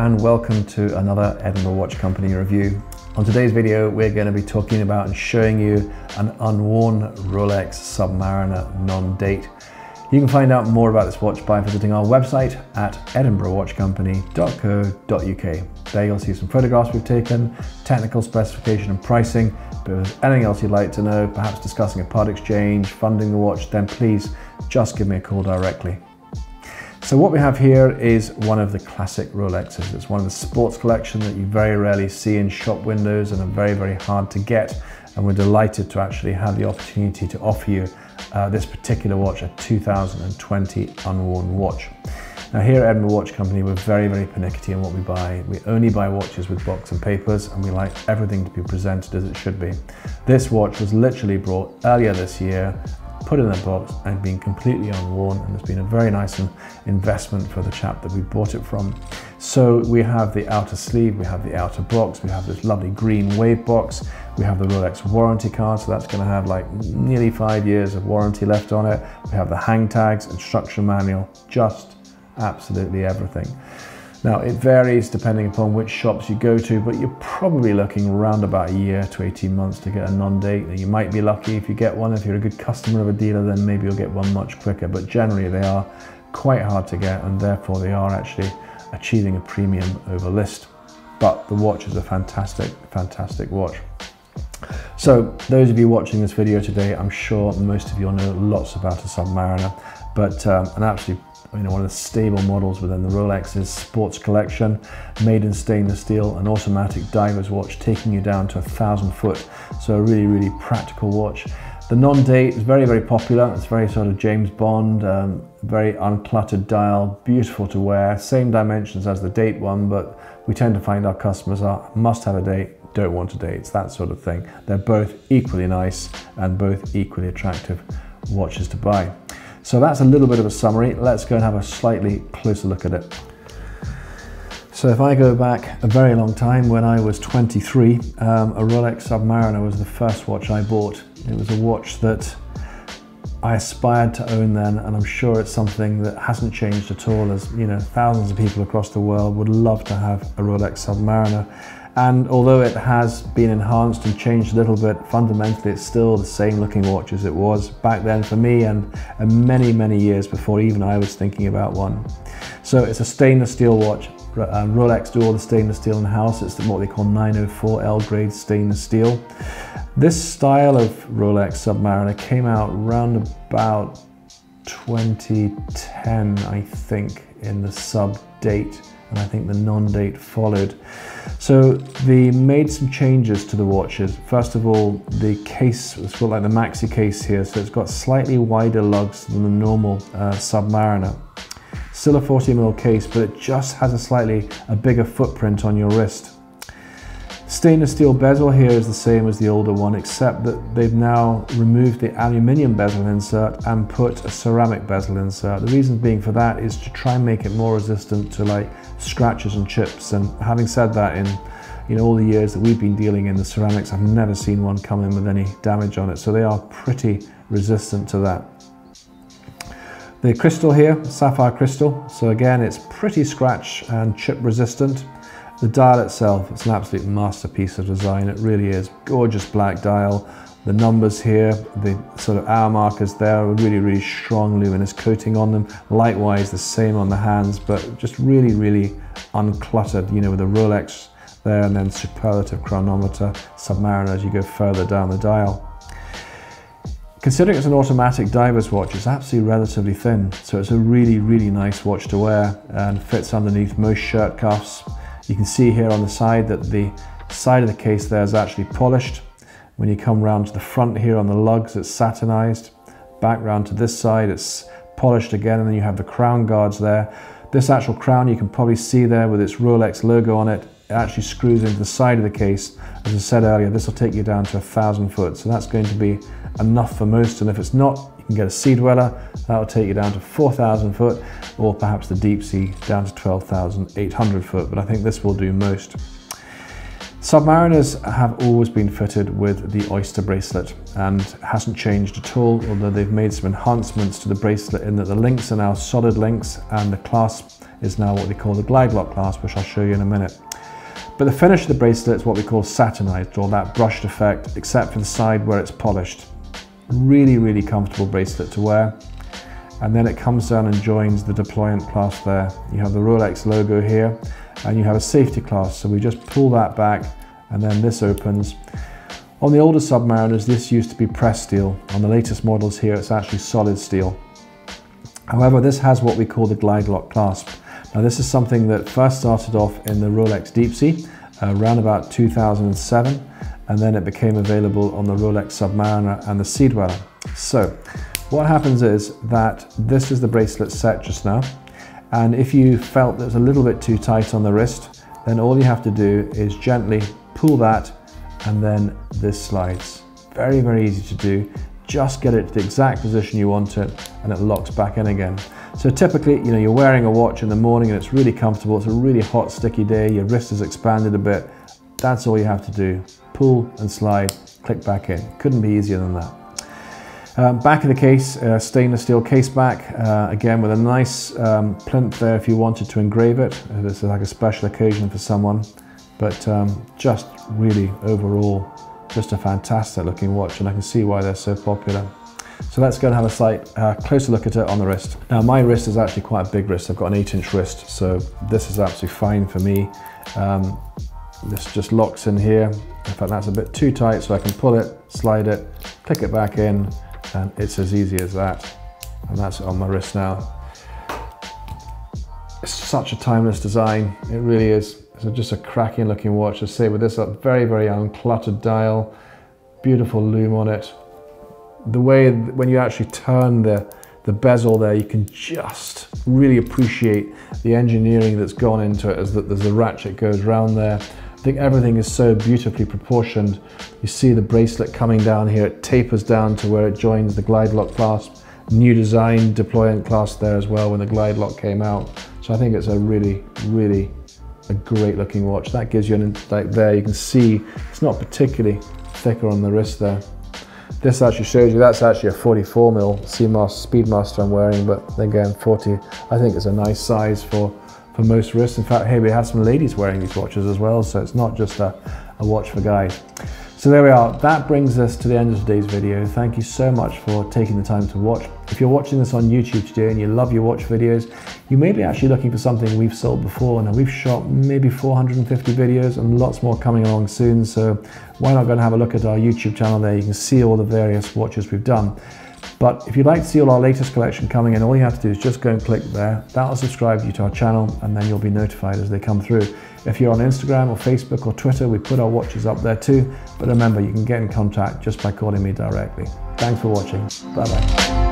And welcome to another Edinburgh Watch Company review. On today's video we're going to be talking about and showing you an unworn Rolex Submariner non-date. You can find out more about this watch by visiting our website at edinburghwatchcompany.co.uk. There you'll see some photographs we've taken, technical specification and pricing, but if there's anything else you'd like to know, perhaps discussing a part exchange, funding the watch, then please just give me a call directly. So what we have here is one of the classic Rolexes. It's one of the sports collection that you very rarely see in shop windows and are very, very hard to get. And we're delighted to actually have the opportunity to offer you uh, this particular watch, a 2020 unworn watch. Now here at Edinburgh Watch Company, we're very, very pernickety in what we buy. We only buy watches with box and papers and we like everything to be presented as it should be. This watch was literally brought earlier this year put in a box and been completely unworn and it's been a very nice investment for the chap that we bought it from. So we have the outer sleeve, we have the outer box, we have this lovely green wave box, we have the Rolex warranty card, so that's going to have like nearly five years of warranty left on it. We have the hang tags, instruction manual, just absolutely everything. Now it varies depending upon which shops you go to, but you're probably looking around about a year to 18 months to get a non-date. You might be lucky if you get one. If you're a good customer of a dealer, then maybe you'll get one much quicker, but generally they are quite hard to get and therefore they are actually achieving a premium over list. But the watch is a fantastic, fantastic watch. So those of you watching this video today, I'm sure most of you know lots about a Submariner, but um, an absolutely you know, one of the stable models within the Rolex's sports collection, made in stainless steel, an automatic diver's watch taking you down to a thousand foot. So a really, really practical watch. The non-date is very, very popular. It's very sort of James Bond, um, very uncluttered dial, beautiful to wear, same dimensions as the date one, but we tend to find our customers are must have a date, don't want a date, it's that sort of thing. They're both equally nice and both equally attractive watches to buy. So that's a little bit of a summary. Let's go and have a slightly closer look at it. So if I go back a very long time, when I was 23, um, a Rolex Submariner was the first watch I bought. It was a watch that I aspired to own then, and I'm sure it's something that hasn't changed at all as, you know, thousands of people across the world would love to have a Rolex Submariner. And although it has been enhanced and changed a little bit, fundamentally it's still the same looking watch as it was back then for me and, and many, many years before even I was thinking about one. So it's a stainless steel watch. Um, Rolex do all the stainless steel in the house. It's what they call 904 L grade stainless steel. This style of Rolex Submariner came out around about 2010, I think, in the sub date and I think the non-date followed. So they made some changes to the watches. First of all, the case, it's got like the maxi case here, so it's got slightly wider lugs than the normal uh, Submariner. Still a 40mm case, but it just has a slightly a bigger footprint on your wrist. Stainless steel bezel here is the same as the older one, except that they've now removed the aluminium bezel insert and put a ceramic bezel insert. The reason being for that is to try and make it more resistant to like scratches and chips. And having said that, in you know all the years that we've been dealing in the ceramics, I've never seen one come in with any damage on it. So they are pretty resistant to that. The crystal here, sapphire crystal. So again, it's pretty scratch and chip resistant. The dial itself, it's an absolute masterpiece of design. It really is. Gorgeous black dial. The numbers here, the sort of hour markers there, really, really strong luminous coating on them. Likewise, the same on the hands, but just really, really uncluttered, you know, with a Rolex there and then superlative chronometer, Submariner as you go further down the dial. Considering it's an automatic diver's watch, it's actually relatively thin, so it's a really, really nice watch to wear and fits underneath most shirt cuffs, you can see here on the side that the side of the case there is actually polished. When you come round to the front here on the lugs, it's satinized. Back round to this side, it's polished again, and then you have the crown guards there. This actual crown you can probably see there with its Rolex logo on it. It actually screws into the side of the case. As I said earlier, this will take you down to a thousand foot. So that's going to be enough for most. And if it's not, can get a Sea Dweller. That will take you down to 4,000 foot or perhaps the deep sea down to 12,800 foot. But I think this will do most. Submariners have always been fitted with the Oyster bracelet and hasn't changed at all, although they've made some enhancements to the bracelet in that the links are now solid links and the clasp is now what they call the Glidelock clasp, which I'll show you in a minute. But the finish of the bracelet is what we call satinized or that brushed effect, except for the side where it's polished. Really, really comfortable bracelet to wear. And then it comes down and joins the deployant clasp there. You have the Rolex logo here and you have a safety clasp. So we just pull that back and then this opens. On the older Submariners, this used to be pressed steel. On the latest models here, it's actually solid steel. However, this has what we call the Glidelock clasp. Now this is something that first started off in the Rolex Deep Sea uh, around about 2007 and then it became available on the Rolex Submariner and the Sea Dweller. So what happens is that this is the bracelet set just now and if you felt that it was a little bit too tight on the wrist, then all you have to do is gently pull that and then this slides. Very, very easy to do. Just get it to the exact position you want it and it locks back in again. So typically, you know, you're wearing a watch in the morning and it's really comfortable. It's a really hot, sticky day. Your wrist is expanded a bit. That's all you have to do. Pull and slide, click back in. Couldn't be easier than that. Uh, back of the case, uh, stainless steel case back, uh, again with a nice um, plinth there if you wanted to engrave it. Uh, this is like a special occasion for someone, but um, just really overall, just a fantastic looking watch and I can see why they're so popular. So let's go and have a slight uh, closer look at it on the wrist. Now my wrist is actually quite a big wrist. I've got an eight inch wrist, so this is absolutely fine for me. Um, this just locks in here. In fact, that's a bit too tight, so I can pull it, slide it, click it back in, and it's as easy as that. And that's on my wrist now. It's such a timeless design. It really is. It's just a cracking looking watch. I say with this very, very uncluttered dial, beautiful lume on it. The way when you actually turn the, the bezel there, you can just really appreciate the engineering that's gone into it as the, as the ratchet goes round there. I think everything is so beautifully proportioned. You see the bracelet coming down here, it tapers down to where it joins the Glidelock clasp. New design deployant clasp there as well when the Glidelock came out. So I think it's a really, really a great looking watch. That gives you an, like there, you can see it's not particularly thicker on the wrist there. This actually shows you that's actually a 44 mil Seamaster Speedmaster I'm wearing, but again, 40, I think it's a nice size for for most wrists. In fact, here we have some ladies wearing these watches as well, so it's not just a, a watch for guys. So there we are. That brings us to the end of today's video. Thank you so much for taking the time to watch. If you're watching this on YouTube today and you love your watch videos, you may be actually looking for something we've sold before. Now we've shot maybe 450 videos and lots more coming along soon. So why not go and have a look at our YouTube channel there. You can see all the various watches we've done. But if you'd like to see all our latest collection coming in, all you have to do is just go and click there. That'll subscribe you to our channel and then you'll be notified as they come through. If you're on Instagram or Facebook or Twitter, we put our watches up there too. But remember, you can get in contact just by calling me directly. Thanks for watching. Bye bye.